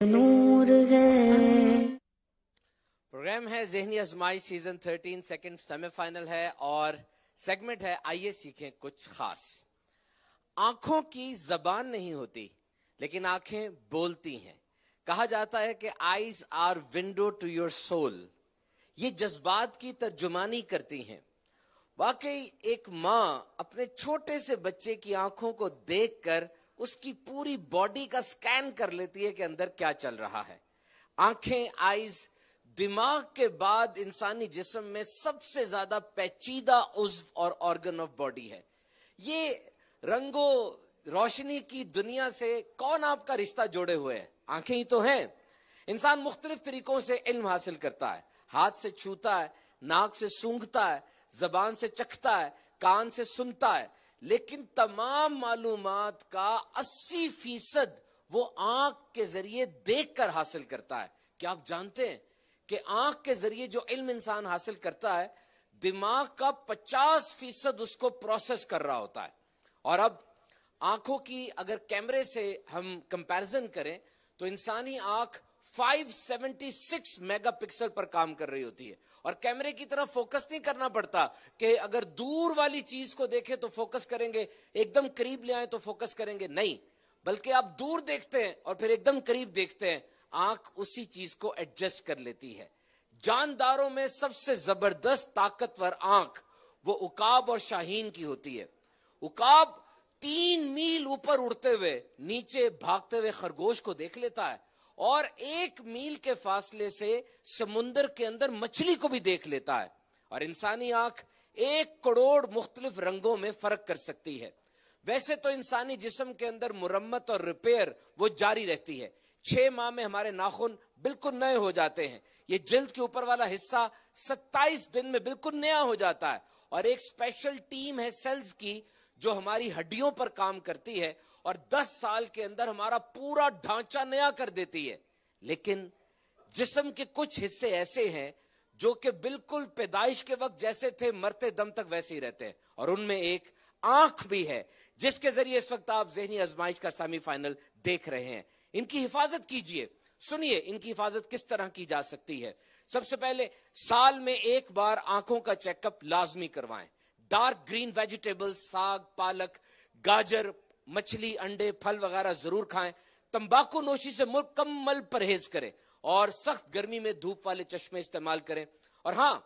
نور ہے۔ پروگرام ہے ذہنی ازمائی سیزن 13 سیکنڈ سیمی فائنل ہے اور سیگمنٹ ہے آئیے سیکھیں کچھ خاص۔ آنکھوں کی زبان نہیں ہوتی، لیکن آنکھیں بولتی ہیں۔ کہا جاتا ہے کہ eyes are window to your soul. یہ جذبات کی ترجمانی کرتی ہیں۔ واقعی ایک ماں اپنے چھوٹے سے بچے کی آنکھوں کو دیکھ کر اس کی پوری باڈی کا سکین کر لیتی ہے کہ اندر کیا چل رہا ہے۔ آنکھیں، آئیز، دماغ کے بعد انسانی جسم میں سب سے زیادہ پیچیدہ عزو اور آرگن آف باڈی ہے۔ یہ رنگو روشنی کی دنیا سے کون آپ کا رشتہ جوڑے ہوئے ہیں؟ آنکھیں ہی تو ہیں۔ انسان مختلف طریقوں سے علم حاصل کرتا ہے۔ ہاتھ سے چھوتا ہے، ناک سے سونگتا ہے، زبان سے چکھتا ہے، کان سے سنتا ہے۔ لیکن تمام معلومات کا اسی فیصد وہ آنکھ کے ذریعے دیکھ کر حاصل کرتا ہے۔ کیا آپ جانتے ہیں کہ آنکھ کے ذریعے جو علم انسان حاصل کرتا ہے، دماغ کا پچاس فیصد اس کو پروسیس کر رہا ہوتا ہے۔ اور اب آنکھوں کی اگر کیمرے سے ہم کمپیرزن کریں تو انسانی آنکھ 576 میگا پکسل پر کام کر رہی ہوتی ہے۔ اور کیمرے کی طرف فوکس نہیں کرنا پڑتا کہ اگر دور والی چیز کو دیکھیں تو فوکس کریں گے، ایک دم قریب لے آئیں تو فوکس کریں گے۔ نہیں، بلکہ آپ دور دیکھتے ہیں اور پھر ایک دم قریب دیکھتے ہیں، آنکھ اسی چیز کو ایڈجسٹ کر لیتی ہے۔ جانداروں میں سب سے زبردست طاقتور آنکھ وہ اکاب اور شاہین کی ہوتی ہے۔ اکاب تین میل اوپر اڑتے ہوئے نیچے بھاگتے ہوئے خرگوش کو دیکھ لیتا ہے۔ اور ایک میل کے فاصلے سے سمندر کے اندر مچھلی کو بھی دیکھ لیتا ہے اور انسانی آنکھ ایک کروڑ مختلف رنگوں میں فرق کر سکتی ہے۔ ویسے تو انسانی جسم کے اندر مرمت اور ریپیئر وہ جاری رہتی ہے۔ چھ ماہ میں ہمارے ناخن بالکل نئے ہو جاتے ہیں۔ یہ جلد کے اوپر والا حصہ ستائیس دن میں بالکل نیا ہو جاتا ہے۔ اور ایک اسپیشل ٹیم ہے سیلز کی جو ہماری ہڈیوں پر کام کرتی ہے۔ اور دس سال کے اندر ہمارا پورا ڈھانچہ نیا کر دیتی ہے۔ لیکن جسم کے کچھ حصے ایسے ہیں جو کہ بالکل پیدائش کے وقت جیسے تھے، مرتے دم تک ویسے ہی رہتے ہیں۔ اور ان میں ایک آنکھ بھی ہے، جس کے ذریعے اس وقت آپ ذہنی ازمائش کا سیمی فائنل دیکھ رہے ہیں۔ ان کی حفاظت کیجیے۔ سنیے، ان کی حفاظت کس طرح کی جا سکتی ہے؟ سب سے پہلے سال میں ایک بار آنکھوں کا چیک اپ لازمی کروائیں۔ ڈارک گرین ویجیٹیبل، ساگ، پالک، گاجر مچھلی، انڈے، پھل وغیرہ ضرور کھائیں، تمباکو نوشی سے مکمل پرہیز کریں اور سخت گرمی میں دھوپ والے چشمے استعمال کریں۔ اور ہاں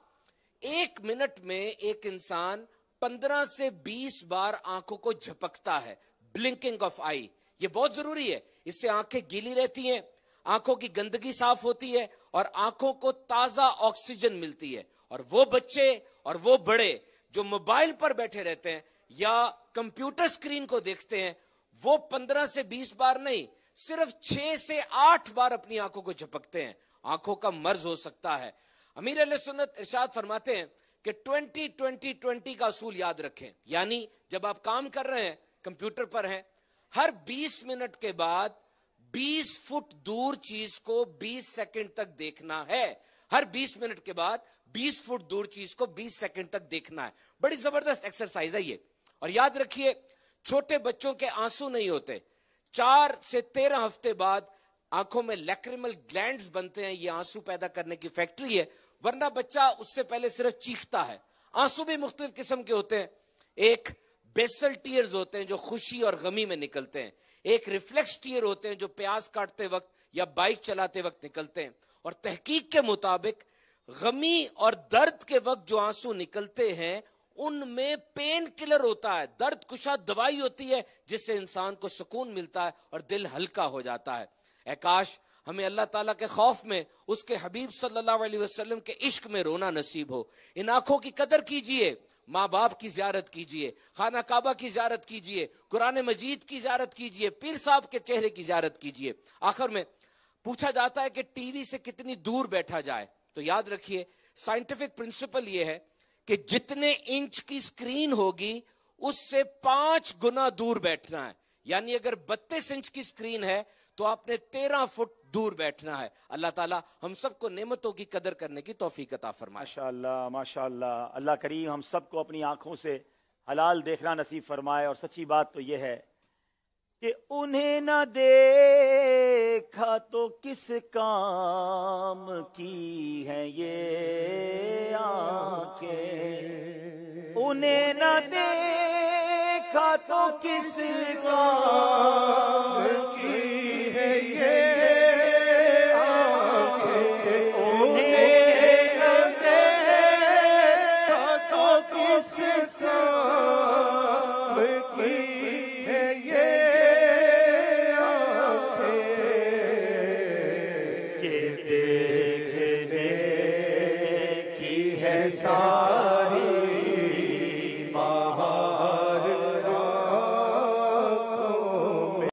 ایک منٹ میں ایک انسان پندرہ سے بیس بار آنکھوں کو جھپکتا ہے، بلنکنگ آف آئی۔ یہ بہت ضروری ہے۔ اس سے آنکھیں گیلی رہتی ہیں، آنکھوں کی گندگی صاف ہوتی ہے اور آنکھوں کو تازہ آکسیجن ملتی ہے۔ اور وہ بچے اور وہ بڑے جو موبائل پر بیٹھے رہتے ہیں یا کمپیوٹر سکرین کو دیکھتے ہیں، وہ پندرہ سے بیس بار نہیں، صرف چھ سے آٹھ بار اپنی آنکھوں کو جھپکتے ہیں۔ آنکھوں کا مرض ہو سکتا ہے۔ امیر علیہ سنت ارشاد فرماتے ہیں کہ ٹوینٹی ٹوینٹی ٹوینٹی کا اصول یاد رکھیں۔ یعنی جب آپ کام کر رہے ہیں، کمپیوٹر پر ہیں، ہر بیس منٹ کے بعد بیس فٹ دور چیز کو بیس سیکنڈ تک دیکھنا ہے۔ ہر بیس منٹ کے بعد بیس فٹ دور چیز کو بیس سیکنڈ تک دیکھنا ہے۔ بڑی زبردست ایکسرسائز ہے یہ۔ اور یاد رکھیے، چھوٹے بچوں کے آنسو نہیں ہوتے۔ چار سے تیرہ ہفتے بعد آنکھوں میں لیکریمل گلینڈز بنتے ہیں، یہ آنسو پیدا کرنے کی فیکٹری ہے۔ ورنہ بچہ اس سے پہلے صرف چیختا ہے۔ آنسو بھی مختلف قسم کے ہوتے ہیں۔ ایک بیسل ٹیئرز ہوتے ہیں جو خوشی اور غمی میں نکلتے ہیں۔ ایک ریفلیکس ٹیئر ہوتے ہیں جو پیاز کاٹتے وقت یا بائک چلاتے وقت نکلتے ہیں۔ اور تحقیق کے مطابق، غمی اور درد کے وقت جو آنسو نکلتے ہیں ان میں پین کلر ہوتا ہے، درد کشا دوائی ہوتی ہے، جس سے انسان کو سکون ملتا ہے اور دل ہلکا ہو جاتا ہے۔ اے کاش، ہمیں اللہ تعالیٰ کے خوف میں اس کے حبیب صلی اللہ علیہ وسلم کے عشق میں رونا نصیب ہو۔ ان آنکھوں کی قدر کیجیے، ماں باپ کی زیارت کیجیے، خانہ کعبہ کی زیارت کیجیے، قرآن مجید کی زیارت کیجیے، پیر صاحب کے چہرے کی زیارت کیجیے۔ آخر میں پوچھا جاتا ہے کہ ٹی وی سے کتنی دور بیٹھا جائے۔ تو یاد رکھیے سائنٹیفک پرنسپل یہ ہے کہ جتنے انچ کی سکرین ہوگی، اس سے پانچ گنا دور بیٹھنا ہے۔ یعنی اگر بتیس انچ کی سکرین ہے، تو آپ نے تیرہ فٹ دور بیٹھنا ہے۔ اللہ تعالیٰ ہم سب کو نعمتوں کی قدر کرنے کی توفیق عطا فرمائے۔ ماشاء اللہ ماشاء اللہ اللہ کریم ہم سب کو اپنی آنکھوں سے حلال دیکھنا نصیب فرمائے۔ اور سچی بات تو یہ ہے کہ انہیں نہ دیکھا تو کس کام کی ہے یہ آنکھیں؟ انہیں نہ دیکھا تو کس کام یہ آنکھیں کہ